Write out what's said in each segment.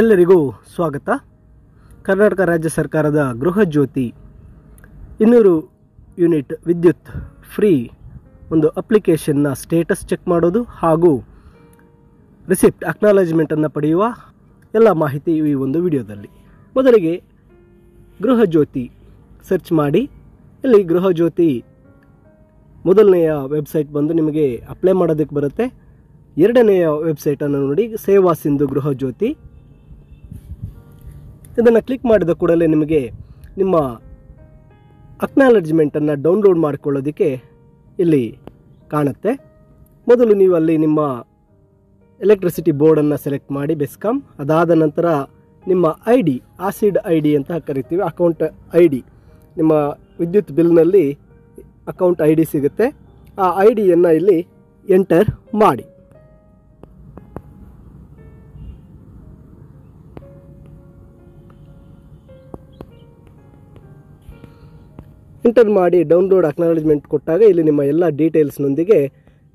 ಎಲ್ಲರಿಗೂ ಸ್ವಾಗತ. ಕರ್ನಾಟಕ ರಾಜ್ಯ ಸರ್ಕಾರದ ಗೃಹ ಜ್ಯೋತಿ ಇನ್ನೂರು ಯೂನಿಟ್ ವಿದ್ಯುತ್ ಫ್ರೀ ಒಂದು ಅಪ್ಲಿಕೇಶನ್ನ ಸ್ಟೇಟಸ್ ಚೆಕ್ ಮಾಡೋದು ಹಾಗೂ ರಿಸಿಪ್ಟ್ ಅಕ್ನಾಲಜ್ಮೆಂಟನ್ನು ಪಡೆಯುವ ಎಲ್ಲ ಮಾಹಿತಿ ಈ ಒಂದು ವಿಡಿಯೋದಲ್ಲಿ. ಮೊದಲಿಗೆ ಗೃಹ ಜ್ಯೋತಿ ಸರ್ಚ್ ಮಾಡಿ. ಇಲ್ಲಿ ಗೃಹ ಜ್ಯೋತಿ ಮೊದಲನೆಯ ವೆಬ್ಸೈಟ್ ಬಂದು ನಿಮಗೆ ಅಪ್ಲೈ ಮಾಡೋದಕ್ಕೆ ಬರುತ್ತೆ. ಎರಡನೆಯ ವೆಬ್ಸೈಟನ್ನು ನೋಡಿ ಸೇವಾ ಸಿಂಧು ಗೃಹ ಜ್ಯೋತಿ. ಇದನ್ನು ಕ್ಲಿಕ್ ಮಾಡಿದ ಕೂಡಲೇ ನಿಮಗೆ ನಿಮ್ಮ ಅಕ್ನಾಲಜ್ಮೆಂಟನ್ನು ಡೌನ್ಲೋಡ್ ಮಾಡಿಕೊಳ್ಳೋದಕ್ಕೆ ಇಲ್ಲಿ ಕಾಣುತ್ತೆ. ಮೊದಲು ನೀವು ಅಲ್ಲಿ ನಿಮ್ಮ ಎಲೆಕ್ಟ್ರಿಸಿಟಿ ಬೋರ್ಡನ್ನು ಸೆಲೆಕ್ಟ್ ಮಾಡಿ ಬೆಸ್ಕಾಮ್ ಅದಾದ ನಂತರ ನಿಮ್ಮ ಐ ಡಿ ಆಸಿಡ್ ಐ ಡಿ ಅಂತ ಕರಿತೀವಿ. ಅಕೌಂಟ್ ಐ ಡಿ ನಿಮ್ಮ ವಿದ್ಯುತ್ ಬಿಲ್ನಲ್ಲಿ ಅಕೌಂಟ್ ಐ ಡಿ ಸಿಗುತ್ತೆ. ಆ ಐ ಡಿಯನ್ನು ಇಲ್ಲಿ ಎಂಟರ್ ಮಾಡಿ. ಎಂಟರ್ ಮಾಡಿ ಡೌನ್ಲೋಡ್ ಅಕ್ನಾಲಜ್ಮೆಂಟ್ ಕೊಟ್ಟಾಗ ಇಲ್ಲಿ ನಿಮ್ಮ ಎಲ್ಲ ಡೀಟೇಲ್ಸ್ನೊಂದಿಗೆ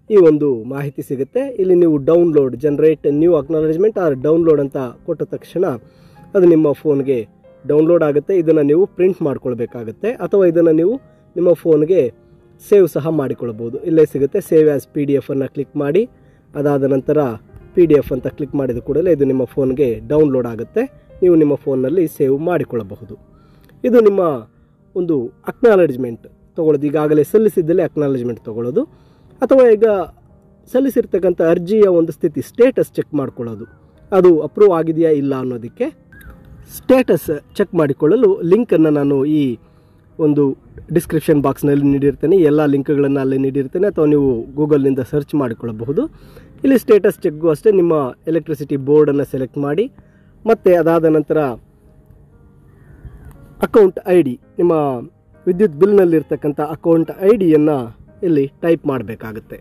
ಈ ಒಂದು ಮಾಹಿತಿ ಸಿಗುತ್ತೆ. ಇಲ್ಲಿ ನೀವು download generate new acknowledgement or download ಅಂತ ಕೊಟ್ಟ ತಕ್ಷಣ ಅದು ನಿಮ್ಮ ಫೋನ್ಗೆ ಡೌನ್ಲೋಡ್ ಆಗುತ್ತೆ. ಇದನ್ನು ನೀವು ಪ್ರಿಂಟ್ ಮಾಡ್ಕೊಳ್ಬೇಕಾಗತ್ತೆ. ಅಥವಾ ಇದನ್ನು ನೀವು ನಿಮ್ಮ ಫೋನ್ಗೆ ಸೇವ್ ಸಹ ಮಾಡಿಕೊಳ್ಬೋದು. ಇಲ್ಲೇ ಸಿಗುತ್ತೆ. ಸೇವ್ ಆ್ಯಸ್ ಪಿ ಡಿ ಎಫನ್ನು ಕ್ಲಿಕ್ ಮಾಡಿ. ಅದಾದ ನಂತರ ಪಿ ಡಿ ಎಫ್ ಅಂತ ಕ್ಲಿಕ್ ಮಾಡಿದ ಕೂಡಲೇ ಇದು ನಿಮ್ಮ ಫೋನ್ಗೆ ಡೌನ್ಲೋಡ್ ಆಗುತ್ತೆ. ನೀವು ನಿಮ್ಮ ಫೋನ್ನಲ್ಲಿ ಸೇವ್ ಮಾಡಿಕೊಳ್ಳಬಹುದು ಇದು ನಿಮ್ಮ ಒಂದು ಅಕ್ನಾಲಜ್ಮೆಂಟ್ ತೊಗೊಳ್ಳೋದು. ಈಗಾಗಲೇ ಸಲ್ಲಿಸಿದ್ದಲ್ಲಿ ಅಕ್ನಾಲಜ್ಮೆಂಟ್ ತೊಗೊಳ್ಳೋದು. ಅಥವಾ ಈಗ ಸಲ್ಲಿಸಿರ್ತಕ್ಕಂಥ ಅರ್ಜಿಯ ಒಂದು ಸ್ಥಿತಿ ಸ್ಟೇಟಸ್ ಚೆಕ್ ಮಾಡ್ಕೊಳ್ಳೋದು. ಅದು ಅಪ್ರೂವ್ ಆಗಿದೆಯಾ ಇಲ್ಲ ಅನ್ನೋದಕ್ಕೆ ಸ್ಟೇಟಸ್ ಚೆಕ್ ಮಾಡಿಕೊಳ್ಳಲು ಲಿಂಕನ್ನು ನಾನು ಈ ಒಂದು ಡಿಸ್ಕ್ರಿಪ್ಷನ್ ಬಾಕ್ಸ್ನಲ್ಲಿ ನೀಡಿರ್ತೇನೆ. ಎಲ್ಲ ಲಿಂಕ್ಗಳನ್ನು ಅಲ್ಲಿ ನೀಡಿರ್ತೇನೆ. ಅಥವಾ ನೀವು ಗೂಗಲ್ನಿಂದ ಸರ್ಚ್ ಮಾಡಿಕೊಳ್ಳಬಹುದು. ಇಲ್ಲಿ ಸ್ಟೇಟಸ್ ಚೆಕ್ಗೂ ಅಷ್ಟೇ. ನಿಮ್ಮ ಎಲೆಕ್ಟ್ರಿಸಿಟಿ ಬೋರ್ಡನ್ನು ಸೆಲೆಕ್ಟ್ ಮಾಡಿ. ಮತ್ತು ಅದಾದ ನಂತರ ಅಕೌಂಟ್ ಐ ಡಿ ನಿಮ್ಮ ವಿದ್ಯುತ್ ಬಿಲ್ನಲ್ಲಿರ್ತಕ್ಕಂಥ ಅಕೌಂಟ್ ಐ ಡಿಯನ್ನು ಇಲ್ಲಿ ಟೈಪ್ ಮಾಡಬೇಕಾಗುತ್ತೆ.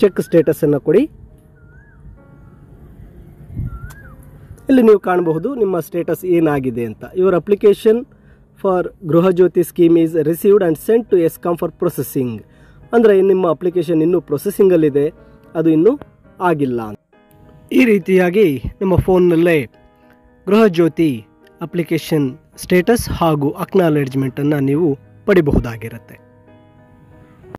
ಚೆಕ್ ಸ್ಟೇಟಸನ್ನು ಕೊಡಿ. ಇಲ್ಲಿ ನೀವು ಕಾಣಬಹುದು ನಿಮ್ಮ ಸ್ಟೇಟಸ್ ಏನಾಗಿದೆ ಅಂತ. Your application for Gruha Jyothi scheme is received and sent to ESCOM for processing ಅಂದರೆ ನಿಮ್ಮ ಅಪ್ಲಿಕೇಶನ್ ಇನ್ನೂ ಪ್ರೊಸೆಸಿಂಗಲ್ಲಿದೆ ಅದು ಇನ್ನೂ ಆಗಿಲ್ಲ ಈ ರೀತಿಯಾಗಿ ನಿಮ್ಮ ಫೋನ್ನಲ್ಲೇ ಗೃಹಜ್ಯೋತಿ ಅಪ್ಲಿಕೇಶನ್ ಸ್ಟೇಟಸ್ ಹಾಗೂ ಅಕ್ನಾಲೆಡ್ಜ್ಮೆಂಟನ್ನು ನೀವು ಪಡಿಬಹುದಾಗಿರುತ್ತೆ.